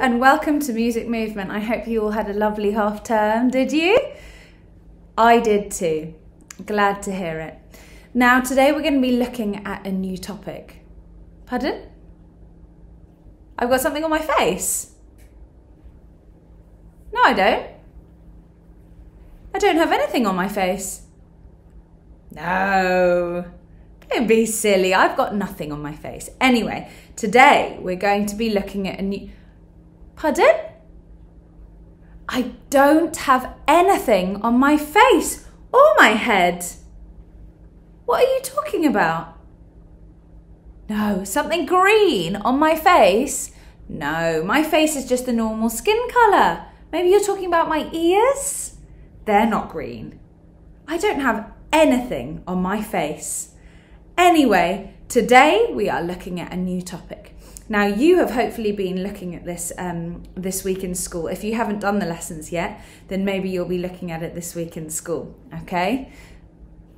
and welcome to Music Movement. I hope you all had a lovely half term, did you? I did too. Glad to hear it. Now, today we're going to be looking at a new topic. Pardon? I've got something on my face. No, I don't. I don't have anything on my face. No. Don't be silly. I've got nothing on my face. Anyway, today we're going to be looking at a new. Pardon? I don't have anything on my face or my head. What are you talking about? No, something green on my face? No, my face is just the normal skin colour. Maybe you're talking about my ears? They're not green. I don't have anything on my face. Anyway, today we are looking at a new topic. Now, you have hopefully been looking at this um, this week in school. If you haven't done the lessons yet, then maybe you'll be looking at it this week in school, okay?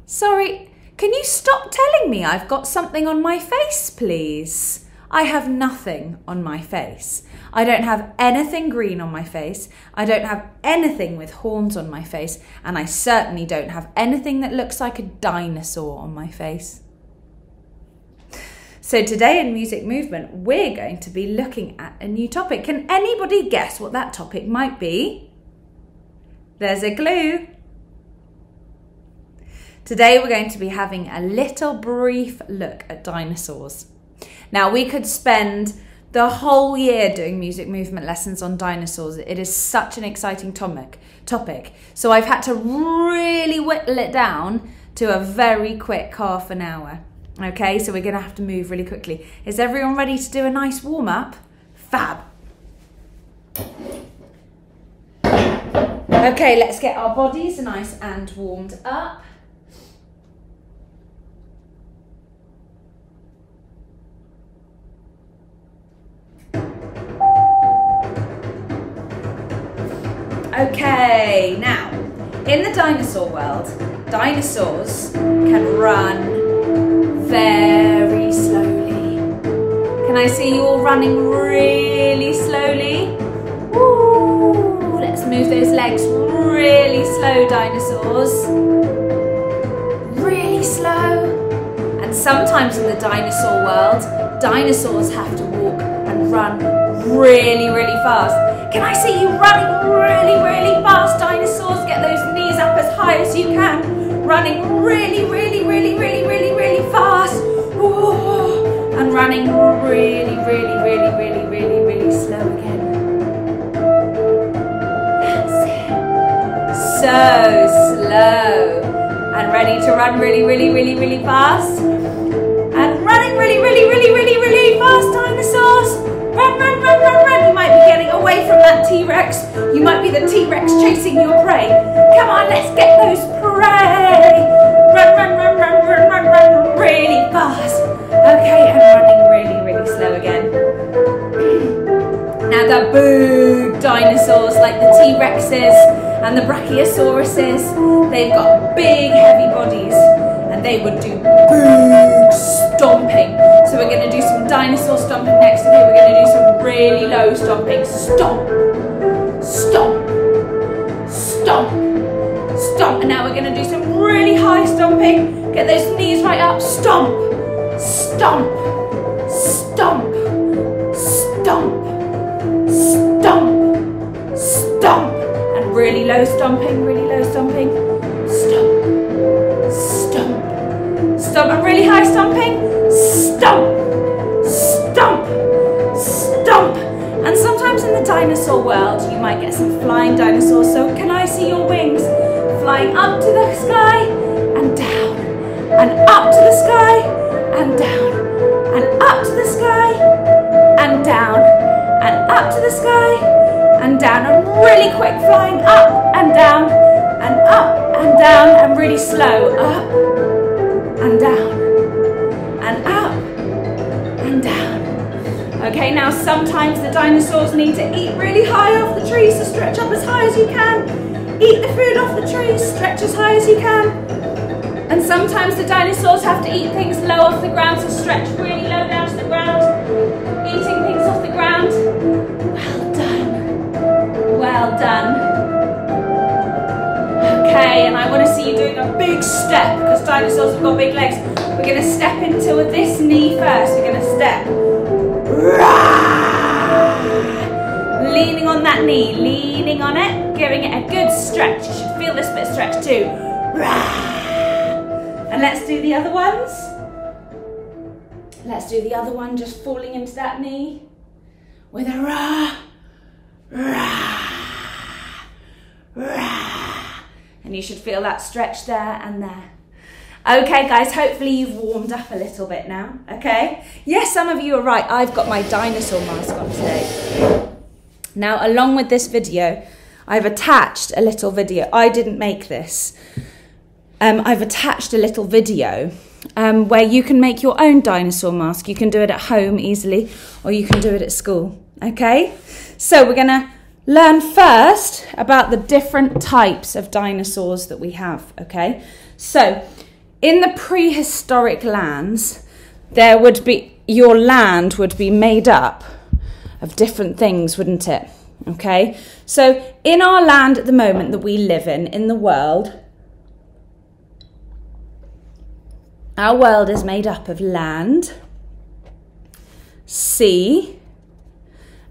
Sorry, can you stop telling me I've got something on my face, please? I have nothing on my face. I don't have anything green on my face. I don't have anything with horns on my face. And I certainly don't have anything that looks like a dinosaur on my face. So, today in Music Movement, we're going to be looking at a new topic. Can anybody guess what that topic might be? There's a clue. Today, we're going to be having a little brief look at dinosaurs. Now, we could spend the whole year doing music movement lessons on dinosaurs. It is such an exciting topic. Topic. So I've had to really whittle it down to a very quick half an hour. Okay, so we're to have to move really quickly. Is everyone ready to do a nice warm up? Fab. Okay, let's get our bodies nice and warmed up. Okay, now, in the dinosaur world, dinosaurs can run very slowly. Can I see you all running really slowly? Ooh, let's move those legs really slow, dinosaurs. Really slow. And sometimes in the dinosaur world, dinosaurs have to walk and run really, really fast. Can I see you running really, really fast, dinosaurs? Get those knees up as high as you can running really, really, really, really, really, really fast. And running really, really, really, really, really, really slow again. That's it. So slow. And ready to run really, really, really, really fast. And running really, really, really, really, really fast, dinosaurs. Run, run, run, run, run. You might be getting away from that T-Rex. You might be the T-Rex chasing your prey. Come on, let's get those prey. Run, run, fast. Okay, and running really, really slow again. Now the big dinosaurs like the T-Rexes and the Brachiosauruses, they've got big heavy bodies and they would do big stomping. So we're going to do some dinosaur stomping next. Okay, we're going to do some really low stomping. Stomp, stomp, stomp, stomp. And now we're going to do some really high stomping. Get those knees right up. Stomp, stomp, stomp, stomp, stomp, stomp. And really low stomping, really low stomping. Stomp, stomp, stomp. And really high stomping. Stomp, stomp, stomp. And sometimes in the dinosaur world, you might get some flying dinosaurs. So can I see your wings flying up to the sky and up to the sky and down, and up to the sky and down, and up to the sky and down, and really quick flying up and down, and up and down, and really slow up and down, and up and down. Okay, now sometimes the dinosaurs need to eat really high off the trees, so stretch up as high as you can. Eat the food off the trees, stretch as high as you can. And sometimes the dinosaurs have to eat things low off the ground, so stretch really low down to the ground, eating things off the ground. Well done. Well done. Okay, and I want to see you doing a big step because dinosaurs have got big legs. We're going to step into this knee first. We're going to step. Leaning on that knee, leaning on it, giving it a good stretch. You should feel this bit of stretch too. And let's do the other ones. Let's do the other one, just falling into that knee with a rah, rah, rah. And you should feel that stretch there and there. Okay, guys, hopefully you've warmed up a little bit now, okay? Yes, some of you are right. I've got my dinosaur mask on today. Now, along with this video, I've attached a little video. I didn't make this. Um, I've attached a little video um, where you can make your own dinosaur mask. You can do it at home easily, or you can do it at school. Okay? So we're going to learn first about the different types of dinosaurs that we have. Okay? So in the prehistoric lands, there would be your land would be made up of different things, wouldn't it? Okay? So in our land at the moment that we live in, in the world, Our world is made up of land, sea,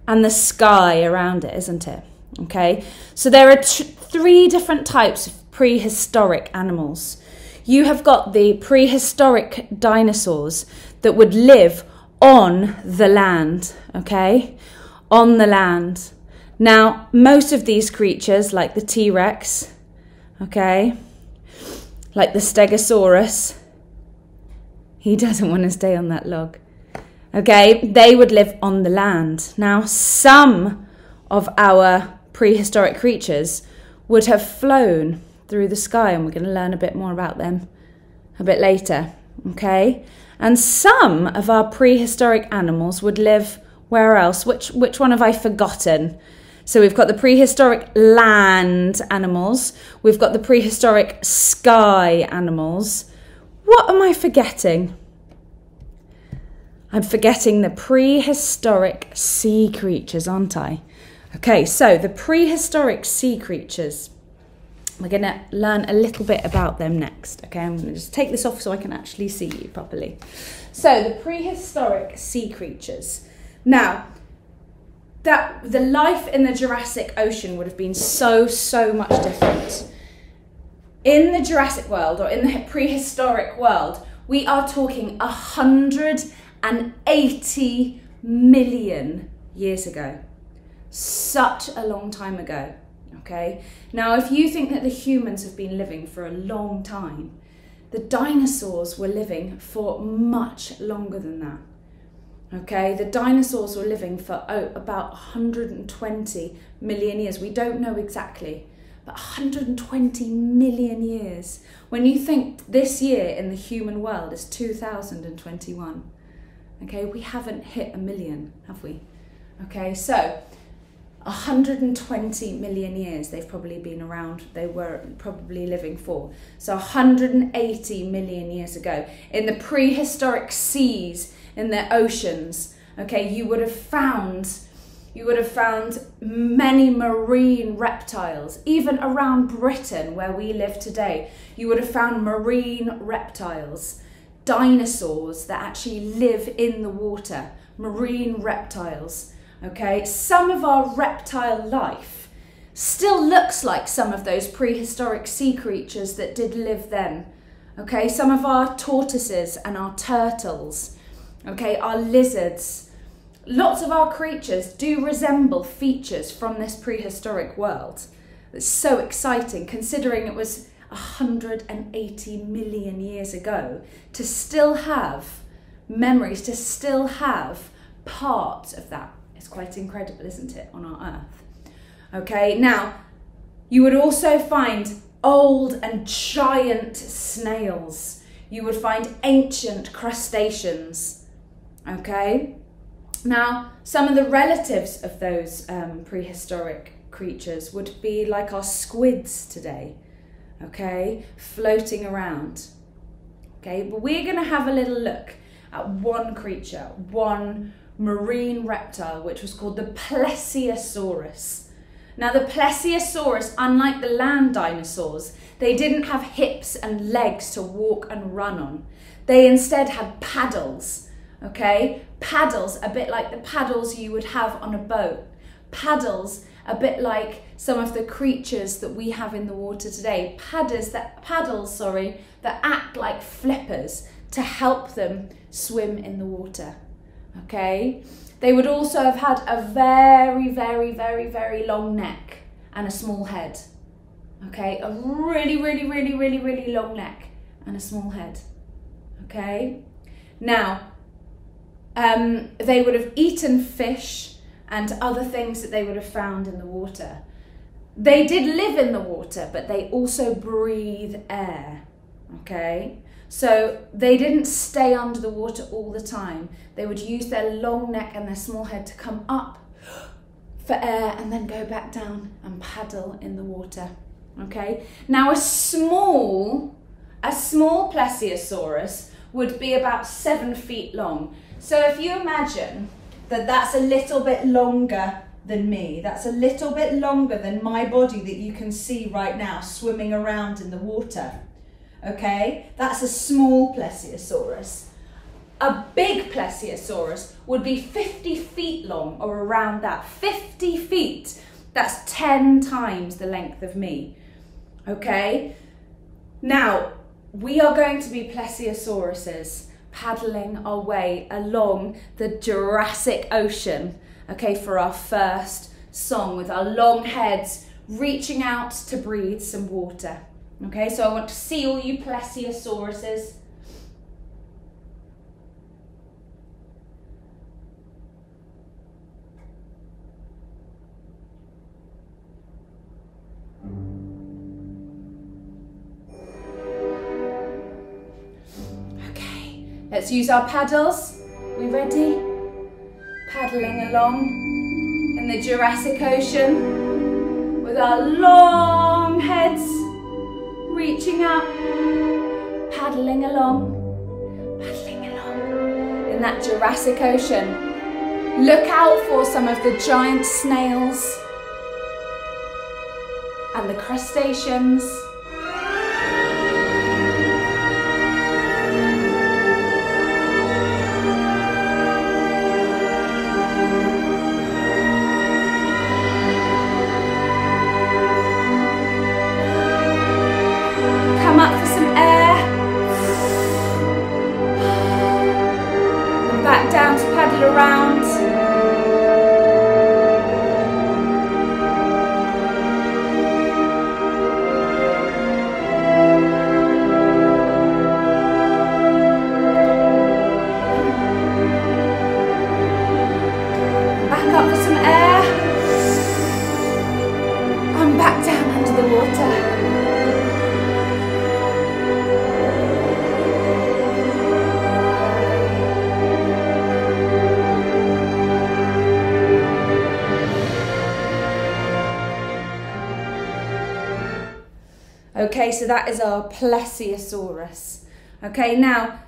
and the sky around it, isn't it? Okay, so there are three different types of prehistoric animals. You have got the prehistoric dinosaurs that would live on the land, okay? On the land. Now, most of these creatures, like the T Rex, okay, like the Stegosaurus, he doesn't want to stay on that log. Okay, they would live on the land. Now, some of our prehistoric creatures would have flown through the sky, and we're going to learn a bit more about them a bit later. Okay, and some of our prehistoric animals would live where else? Which which one have I forgotten? So we've got the prehistoric land animals, we've got the prehistoric sky animals, what am I forgetting? I'm forgetting the prehistoric sea creatures, aren't I? Okay, so the prehistoric sea creatures. We're going to learn a little bit about them next. Okay, I'm going to just take this off so I can actually see you properly. So, the prehistoric sea creatures. Now, that the life in the Jurassic Ocean would have been so so much different in the Jurassic world or in the prehistoric world, we are talking 180 million years ago. Such a long time ago. Okay? Now, if you think that the humans have been living for a long time, the dinosaurs were living for much longer than that. Okay, the dinosaurs were living for oh, about 120 million years. We don't know exactly but 120 million years. When you think this year in the human world is 2021, okay, we haven't hit a million, have we? Okay, so 120 million years they've probably been around, they were probably living for. So 180 million years ago, in the prehistoric seas, in the oceans, okay, you would have found you would have found many marine reptiles, even around Britain where we live today. You would have found marine reptiles, dinosaurs that actually live in the water, marine reptiles. Okay, some of our reptile life still looks like some of those prehistoric sea creatures that did live then. Okay, some of our tortoises and our turtles, okay, our lizards Lots of our creatures do resemble features from this prehistoric world. It's so exciting considering it was 180 million years ago to still have memories, to still have part of that. It's quite incredible, isn't it, on our earth? Okay, now you would also find old and giant snails. You would find ancient crustaceans. Okay? Now, some of the relatives of those um, prehistoric creatures would be like our squids today, okay, floating around. Okay, but we're going to have a little look at one creature, one marine reptile, which was called the Plesiosaurus. Now, the Plesiosaurus, unlike the land dinosaurs, they didn't have hips and legs to walk and run on. They instead had paddles, okay? Paddles, a bit like the paddles you would have on a boat. Paddles, a bit like some of the creatures that we have in the water today. Paddles that paddles, sorry, that act like flippers to help them swim in the water. Okay? They would also have had a very, very, very, very long neck and a small head. Okay? A really, really, really, really, really long neck and a small head. Okay? Now, um, they would have eaten fish and other things that they would have found in the water. They did live in the water, but they also breathe air. Okay? So they didn't stay under the water all the time. They would use their long neck and their small head to come up for air and then go back down and paddle in the water. Okay? Now a small a small plesiosaurus would be about seven feet long. So if you imagine that that's a little bit longer than me, that's a little bit longer than my body that you can see right now swimming around in the water. Okay, that's a small plesiosaurus. A big plesiosaurus would be 50 feet long or around that. 50 feet. That's 10 times the length of me. Okay, now we are going to be plesiosauruses paddling our way along the Jurassic Ocean, okay, for our first song with our long heads reaching out to breathe some water. Okay, so I want to see all you plesiosauruses. Let's use our paddles. We ready? Paddling along in the Jurassic Ocean with our long heads reaching up, paddling along, paddling along in that Jurassic Ocean. Look out for some of the giant snails and the crustaceans. So that is our Plesiosaurus. Okay, now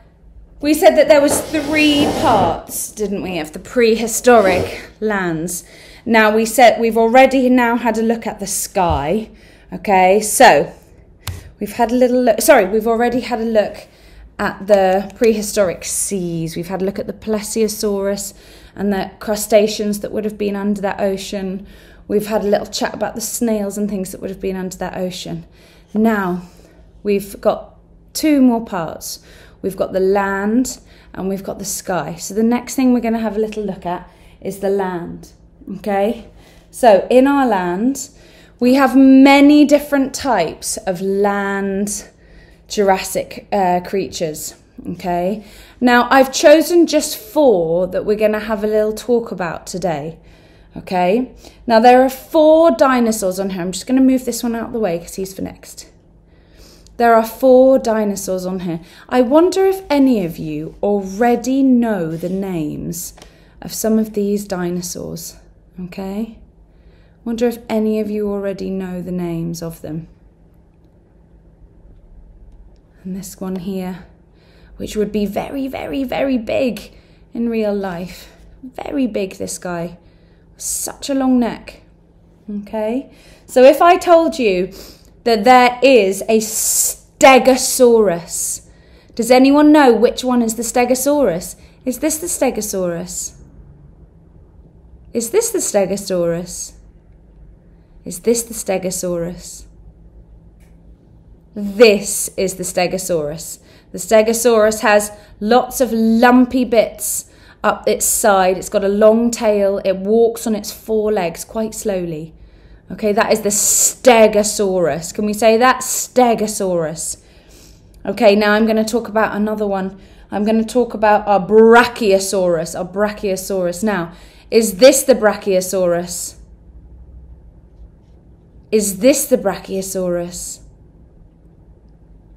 we said that there was three parts, didn't we, of the prehistoric lands. Now we said we've already now had a look at the sky. Okay, so we've had a little look, sorry, we've already had a look at the prehistoric seas. We've had a look at the Plesiosaurus and the crustaceans that would have been under that ocean. We've had a little chat about the snails and things that would have been under that ocean. Now, we've got two more parts. We've got the land and we've got the sky. So the next thing we're going to have a little look at is the land. Okay? So in our land, we have many different types of land Jurassic uh, creatures. Okay? Now, I've chosen just four that we're going to have a little talk about today. Okay, now there are four dinosaurs on here. I'm just going to move this one out of the way because he's for next. There are four dinosaurs on here. I wonder if any of you already know the names of some of these dinosaurs. Okay? Wonder if any of you already know the names of them. And this one here, which would be very, very, very big in real life. Very big, this guy such a long neck. Okay? So if I told you that there is a stegosaurus, does anyone know which one is the stegosaurus? Is this the stegosaurus? Is this the stegosaurus? Is this the stegosaurus? This is the stegosaurus. The stegosaurus has lots of lumpy bits up its side. It's got a long tail. It walks on its four legs quite slowly. Okay, that is the stegosaurus. Can we say that? Stegosaurus. Okay, now I'm going to talk about another one. I'm going to talk about our brachiosaurus. Our brachiosaurus. Now, is this the brachiosaurus? Is this the brachiosaurus?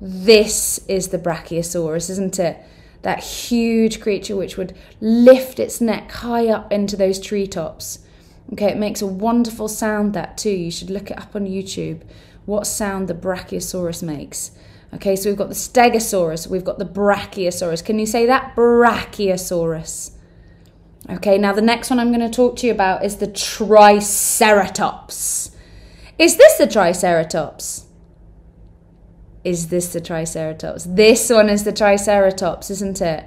This is the brachiosaurus, isn't it? That huge creature which would lift its neck high up into those treetops. Okay, it makes a wonderful sound that too. You should look it up on YouTube. What sound the brachiosaurus makes. Okay, so we've got the stegosaurus, we've got the brachiosaurus. Can you say that? Brachiosaurus. Okay, now the next one I'm going to talk to you about is the triceratops. Is this the triceratops? Is this the Triceratops? This one is the Triceratops, isn't it?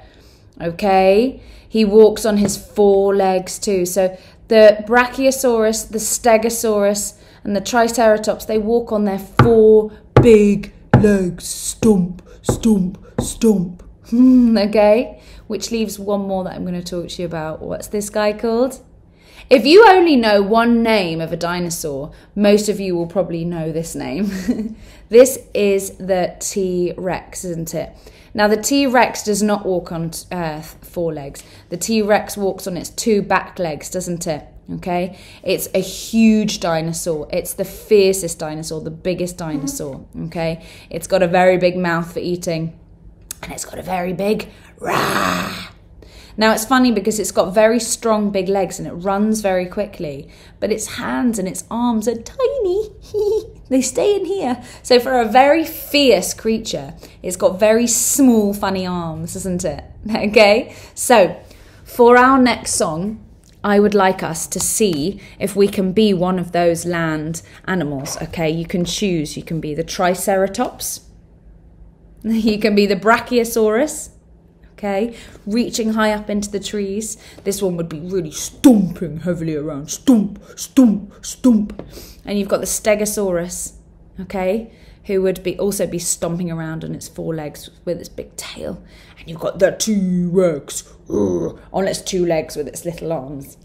Okay. He walks on his four legs too. So the Brachiosaurus, the Stegosaurus, and the Triceratops, they walk on their four big legs. Stomp, stomp, stomp. Hmm, okay. Which leaves one more that I'm going to talk to you about. What's this guy called? If you only know one name of a dinosaur, most of you will probably know this name. this is the T Rex, isn't it? Now, the T Rex does not walk on uh, four legs. The T Rex walks on its two back legs, doesn't it? Okay, it's a huge dinosaur. It's the fiercest dinosaur, the biggest dinosaur. Okay, it's got a very big mouth for eating, and it's got a very big rah now it's funny because it's got very strong big legs and it runs very quickly, but its hands and its arms are tiny. they stay in here. So for a very fierce creature, it's got very small funny arms, isn't it? Okay? So for our next song, I would like us to see if we can be one of those land animals. Okay, you can choose. You can be the Triceratops, you can be the Brachiosaurus, okay, reaching high up into the trees. This one would be really stomping heavily around, stomp, stomp, stomp. And you've got the Stegosaurus, okay, who would be also be stomping around on its four legs with its big tail. And you've got the T Rex on its two legs with its little arms.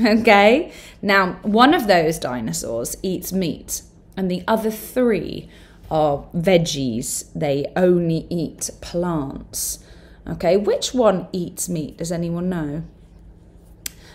okay, now one of those dinosaurs eats meat, and the other three are veggies, they only eat plants. Okay, which one eats meat? Does anyone know?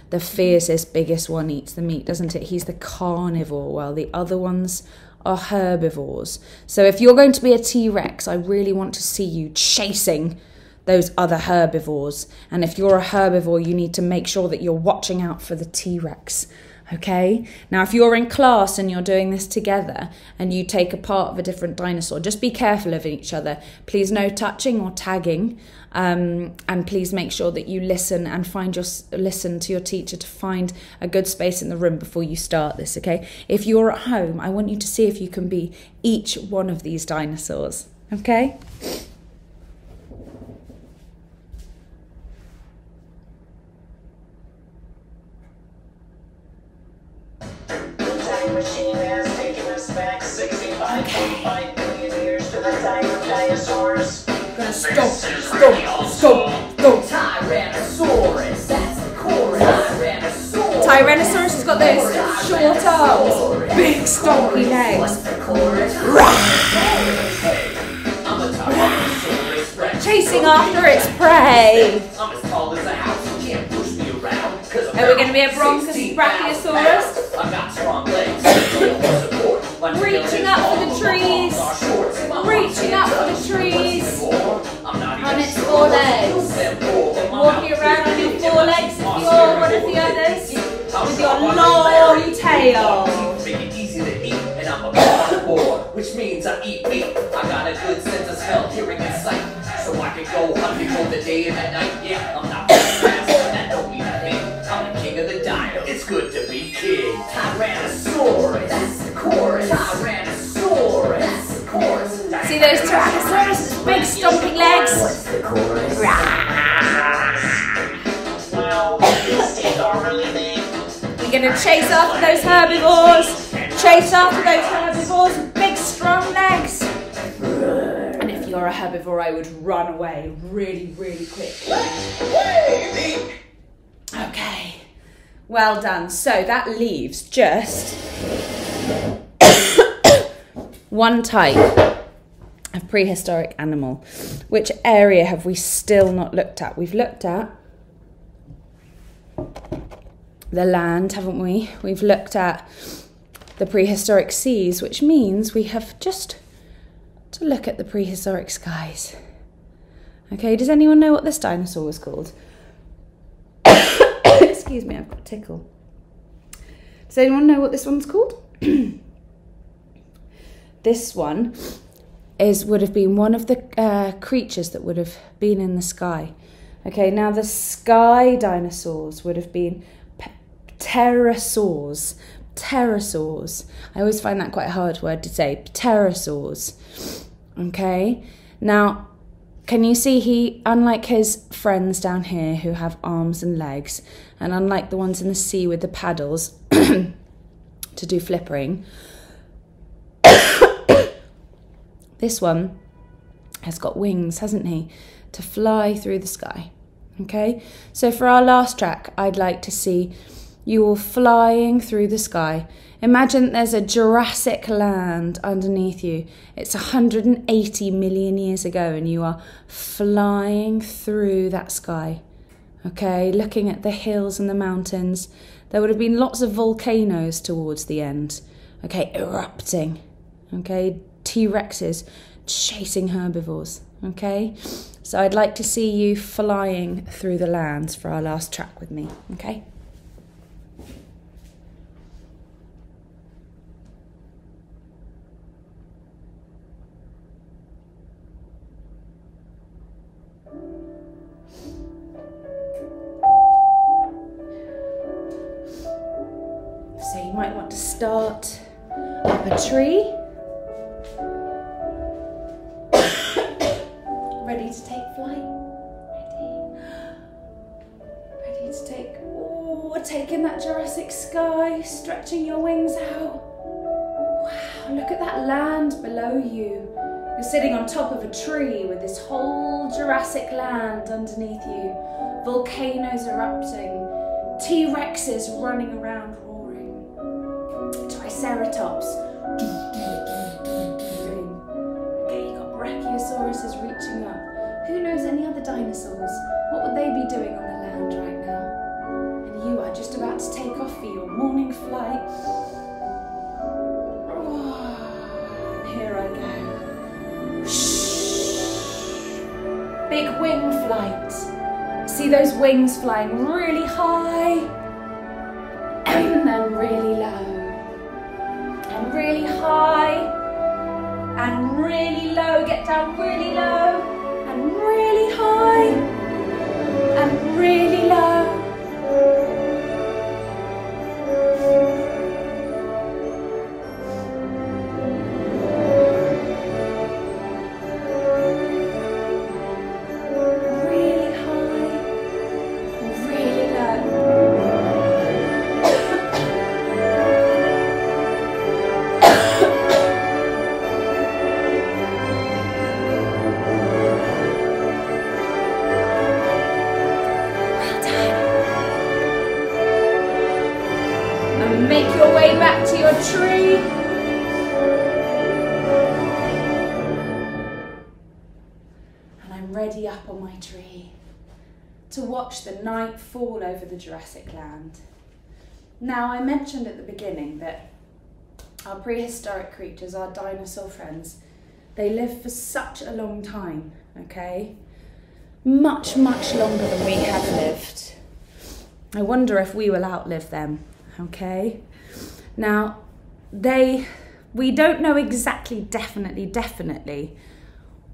The fiercest, biggest one eats the meat, doesn't it? He's the carnivore, while the other ones are herbivores. So if you're going to be a T Rex, I really want to see you chasing those other herbivores. And if you're a herbivore, you need to make sure that you're watching out for the T Rex Okay, now if you're in class and you're doing this together and you take a part of a different dinosaur, just be careful of each other. Please, no touching or tagging, um, and please make sure that you listen and find your listen to your teacher to find a good space in the room before you start this. Okay, if you're at home, I want you to see if you can be each one of these dinosaurs. Okay. Stop. Tyrannosaurus, that's the chorus. Tyrannosaurus. Tyrannosaurus has got those short arms, big stompy legs. Chasing after its prey. Are we going to be a Bronchus Brachiosaurus? Reaching up for the trees. Reaching up for the trees. On its four legs. Walking around on your four legs if you're one of the others. With your long tail. Which means I eat meat. I got a good sense of smell, hearing, and sight. So I can go hunting for the day and the night. Yeah, I'm not it's good to be king. Tyrannosaurus. That's the chorus. Tyrannosaurus. That's the chorus. See those Tyrannosaurus? Big stomping legs. What's the chorus? Well, these teeth are really big. We're going to chase after those herbivores. Chase after those herbivores with big, strong legs. And if you're a herbivore, I would run away really, really quick. Okay. Well done. So that leaves just one type of prehistoric animal. Which area have we still not looked at? We've looked at the land, haven't we? We've looked at the prehistoric seas, which means we have just to look at the prehistoric skies. Okay, does anyone know what this dinosaur was called? Excuse me, I've got a tickle. Does anyone know what this one's called? this one is would have been one of the uh, creatures that would have been in the sky. Okay, now the sky dinosaurs would have been pterosaurs. Pterosaurs. I always find that quite a hard word to say. Pterosaurs. Okay, now can you see he, unlike his friends down here who have arms and legs, and unlike the ones in the sea with the paddles to do flippering, this one has got wings, hasn't he, to fly through the sky. Okay, so for our last track, I'd like to see you all flying through the sky. Imagine there's a Jurassic land underneath you. It's 180 million years ago, and you are flying through that sky. Okay, looking at the hills and the mountains. There would have been lots of volcanoes towards the end. Okay, erupting. Okay, T Rexes chasing herbivores. Okay, so I'd like to see you flying through the lands for our last track with me. Okay. Want to start up a tree. Ready to take flight? Ready? Ready to take. Oh, taking that Jurassic sky, stretching your wings out. Wow, look at that land below you. You're sitting on top of a tree with this whole Jurassic land underneath you. Volcanoes erupting. T Rexes running around. Triceratops. Okay, you've got Brachiosauruses reaching up. Who knows any other dinosaurs? What would they be doing on the land right now? And you are just about to take off for your morning flight. Oh, here I go. Big wing flight. See those wings flying really high low. Get And make your way back to your tree. And I'm ready up on my tree to watch the night fall over the Jurassic land. Now, I mentioned at the beginning that our prehistoric creatures, our dinosaur friends, they live for such a long time, okay? Much, much longer than we have lived. I wonder if we will outlive them, okay? Now, they, we don't know exactly, definitely, definitely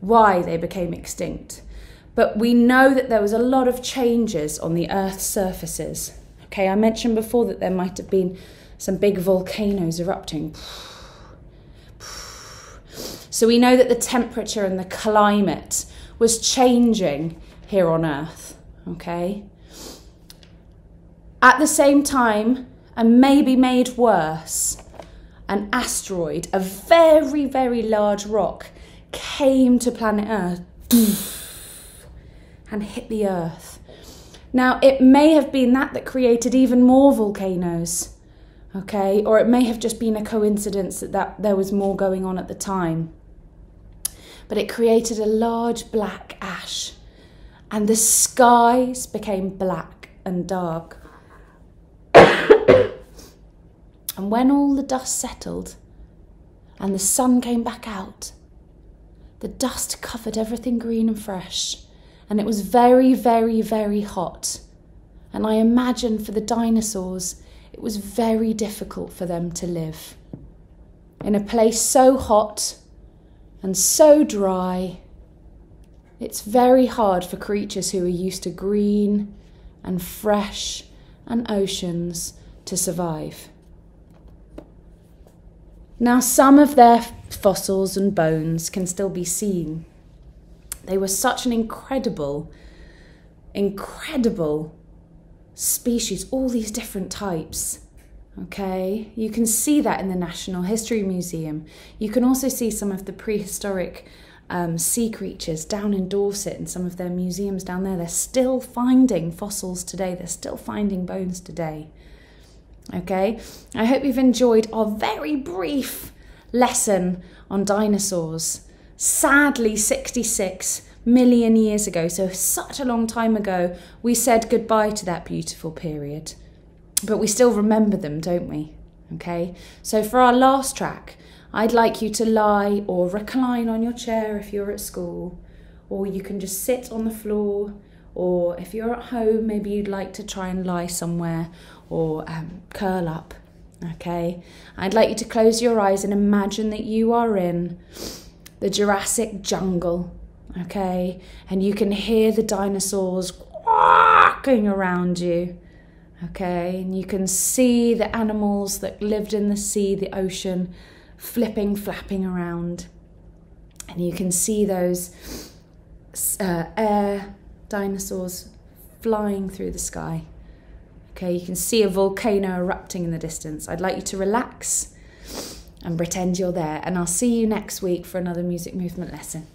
why they became extinct, but we know that there was a lot of changes on the Earth's surfaces, Okay, I mentioned before that there might have been some big volcanoes erupting. So we know that the temperature and the climate was changing here on Earth. Okay. At the same time, and maybe made worse, an asteroid, a very, very large rock, came to planet Earth and hit the Earth. Now, it may have been that that created even more volcanoes, okay? Or it may have just been a coincidence that, that there was more going on at the time. But it created a large black ash, and the skies became black and dark. And when all the dust settled and the sun came back out, the dust covered everything green and fresh, and it was very, very, very hot. And I imagine for the dinosaurs, it was very difficult for them to live. In a place so hot and so dry, it's very hard for creatures who are used to green and fresh and oceans to survive. Now, some of their fossils and bones can still be seen. They were such an incredible, incredible species, all these different types. Okay, you can see that in the National History Museum. You can also see some of the prehistoric um, sea creatures down in Dorset in some of their museums down there. They're still finding fossils today, they're still finding bones today. Okay, I hope you've enjoyed our very brief lesson on dinosaurs. Sadly, 66 million years ago, so such a long time ago, we said goodbye to that beautiful period. But we still remember them, don't we? Okay, so for our last track, I'd like you to lie or recline on your chair if you're at school, or you can just sit on the floor, or if you're at home, maybe you'd like to try and lie somewhere or um, curl up. Okay, I'd like you to close your eyes and imagine that you are in the Jurassic jungle. Okay, and you can hear the dinosaurs quacking around you. Okay, and you can see the animals that lived in the sea, the ocean, flipping, flapping around. And you can see those uh, air dinosaurs flying through the sky. Okay, you can see a volcano erupting in the distance. I'd like you to relax and pretend you're there, and I'll see you next week for another music movement lesson.